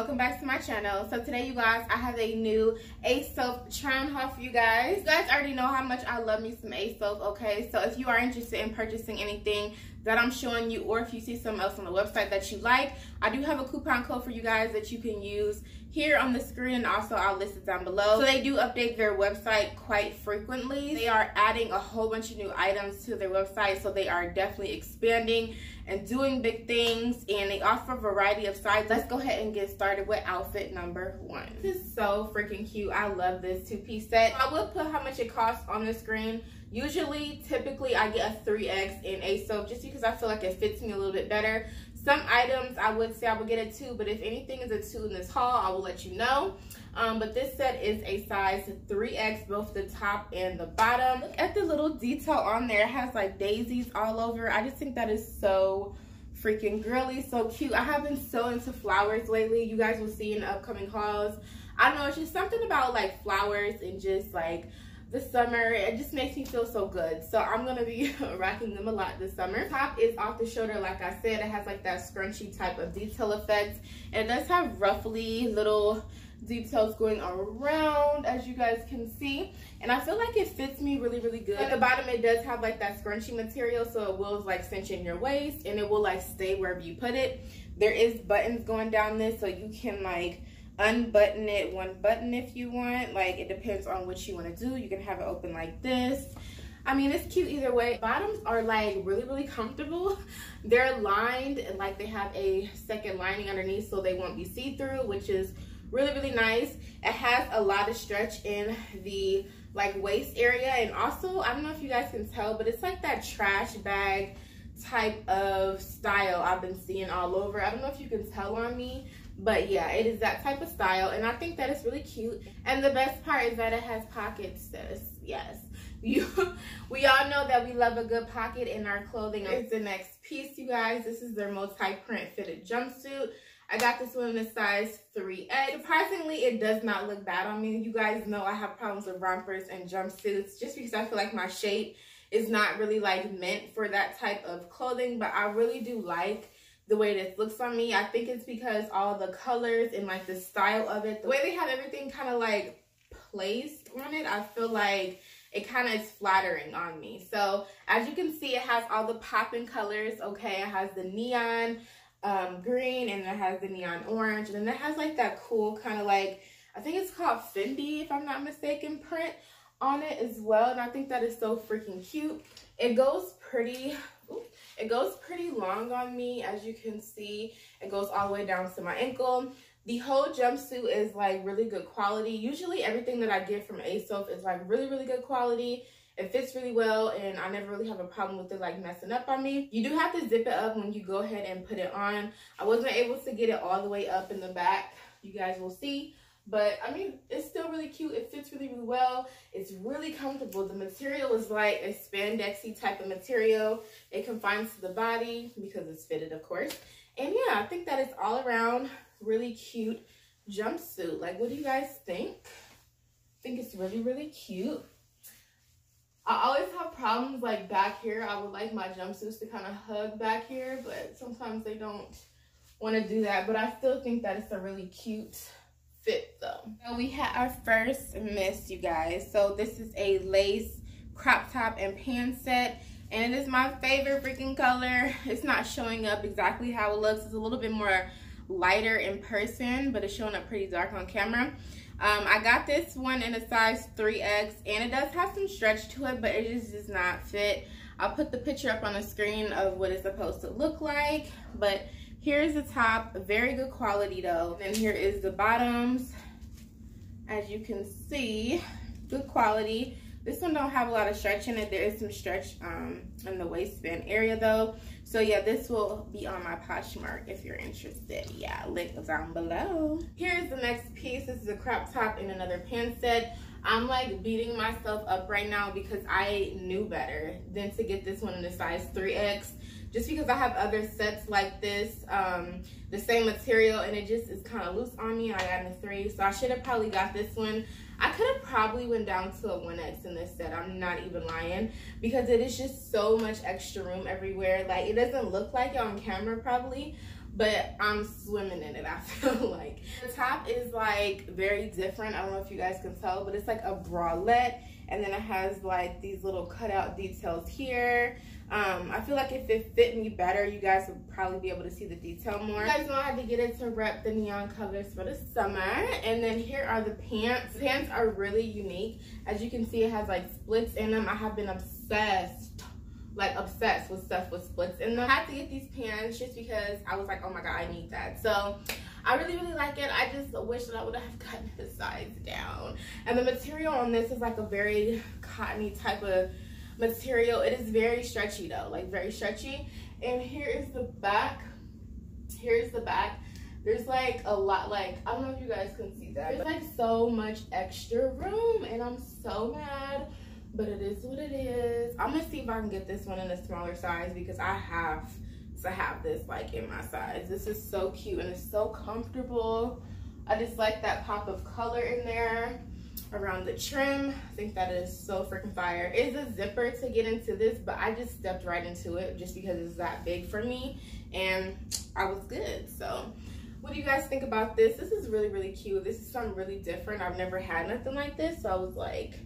welcome back to channel so today you guys i have a new Asoph try on haul for you guys you guys already know how much i love me some Asoph okay so if you are interested in purchasing anything that i'm showing you or if you see something else on the website that you like i do have a coupon code for you guys that you can use here on the screen also I'll list it down below. So they do update their website quite frequently. They are adding a whole bunch of new items to their website so they are definitely expanding and doing big things and they offer a variety of sizes. Let's go ahead and get started with outfit number one. This is so freaking cute. I love this two-piece set. I will put how much it costs on the screen. Usually, typically, I get a 3X in Asoph just because I feel like it fits me a little bit better. Some items I would say I would get a two, but if anything is a two in this haul, I will let you know. Um, but this set is a size 3X, both the top and the bottom. Look at the little detail on there. It has like daisies all over. I just think that is so freaking girly, so cute. I have been so into flowers lately. You guys will see in upcoming hauls. I don't know, it's just something about like flowers and just like the summer. It just makes me feel so good. So I'm gonna be rocking them a lot this summer. Top is off the shoulder, like I said. It has like that scrunchy type of detail effect. And it does have ruffly little details going around as you guys can see. And i feel like it fits me really really good. At the bottom it does have like that scrunchy material so it will like cinch in your waist and it will like stay wherever you put it. There is buttons going down this so you can like unbutton it one button if you want. Like it depends on what you want to do. You can have it open like this. I mean, it's cute either way. Bottoms are like really, really comfortable. They're lined and like they have a second lining underneath so they won't be see-through, which is really, really nice. It has a lot of stretch in the like waist area. And also, I don't know if you guys can tell, but it's like that trash bag type of style I've been seeing all over. I don't know if you can tell on me, but yeah, it is that type of style. And I think that it's really cute. And the best part is that it has pockets, sis. Yes. You, we all know that we love a good pocket in our clothing. It's the next piece, you guys. This is their multi-print fitted jumpsuit. I got this one in a size 3X. Surprisingly, it does not look bad on me. You guys know I have problems with rompers and jumpsuits just because I feel like my shape is not really like meant for that type of clothing. But I really do like the way this looks on me. I think it's because all the colors and like the style of it, the way they have everything kind of like placed on it, I feel like it kind of is flattering on me. So as you can see, it has all the popping colors. Okay, it has the neon um, green and it has the neon orange. And then it has like that cool kind of like, I think it's called Fendi if I'm not mistaken, print on it as well. And I think that is so freaking cute. It goes pretty it goes pretty long on me, as you can see. It goes all the way down to my ankle. The whole jumpsuit is like really good quality. Usually everything that I get from Asoph is like really, really good quality. It fits really well and I never really have a problem with it like messing up on me. You do have to zip it up when you go ahead and put it on. I wasn't able to get it all the way up in the back. You guys will see. But I mean, it's still really cute. It fits really, really well. It's really comfortable. The material is like a spandexy type of material. It confines to the body because it's fitted, of course. And yeah, I think that it's all around really cute jumpsuit. Like, what do you guys think? I think it's really, really cute. I always have problems like back here. I would like my jumpsuits to kind of hug back here, but sometimes they don't want to do that. But I still think that it's a really cute fit though. So we had our first miss, you guys. So this is a lace crop top and pants set. And it is my favorite freaking color. It's not showing up exactly how it looks. It's a little bit more lighter in person, but it's showing up pretty dark on camera. Um, I got this one in a size 3X, and it does have some stretch to it, but it just does not fit. I'll put the picture up on the screen of what it's supposed to look like, but Here's the top, very good quality though. And here is the bottoms. As you can see, good quality. This one don't have a lot of stretch in it. There is some stretch um, in the waistband area though. So yeah, this will be on my Poshmark if you're interested. Yeah, link down below. Here's the next piece. This is a crop top in another pant set. I'm like beating myself up right now because I knew better than to get this one in the size 3X just because I have other sets like this, um, the same material, and it just is kind of loose on me. I got in a three, so I should have probably got this one. I could have probably went down to a 1X in this set. I'm not even lying because it is just so much extra room everywhere. Like, it doesn't look like it on camera probably, but I'm swimming in it, I feel like. The top is like very different. I don't know if you guys can tell, but it's like a bralette. And then it has like these little cutout details here. Um, I feel like if it fit me better, you guys would probably be able to see the detail more. You guys know I had to get it to rep the neon colors for the summer. And then here are the pants. Pants are really unique. As you can see, it has like splits in them. I have been obsessed like obsessed with stuff with splits in them. I had to get these pants just because I was like, oh my god, I need that. So I really, really like it. I just wish that I would have gotten the size down. And the material on this is like a very cottony type of material. It is very stretchy though, like very stretchy. And here is the back. Here's the back. There's like a lot, like, I don't know if you guys can see that. There's like so much extra room and I'm so mad but it is what it is. I'm gonna see if I can get this one in a smaller size because I have to have this like in my size. This is so cute and it's so comfortable. I just like that pop of color in there around the trim. I think that is so freaking fire. It's a zipper to get into this, but I just stepped right into it just because it's that big for me and I was good. So what do you guys think about this? This is really, really cute. This is something really different. I've never had nothing like this. So I was like,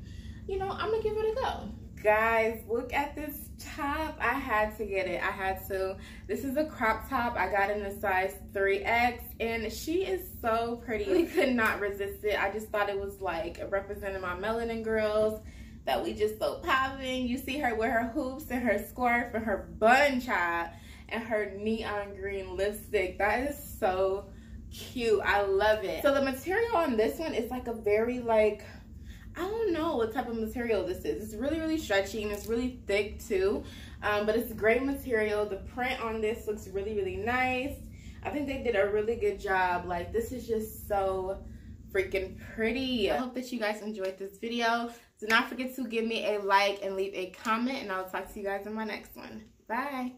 you know, I'm gonna give it a go. Guys, look at this top. I had to get it. I had to. This is a crop top. I got in the size 3X and she is so pretty. We could not resist it. I just thought it was like representing my melanin girls that we just so popping. You see her with her hoops and her scarf and her bun chop and her neon green lipstick. That is so cute. I love it. So the material on this one is like a very like I don't know what type of material this is. It's really, really stretchy and it's really thick too. Um, but it's a great material. The print on this looks really, really nice. I think they did a really good job. Like this is just so freaking pretty. I hope that you guys enjoyed this video. Do not forget to give me a like and leave a comment and I'll talk to you guys in my next one. Bye.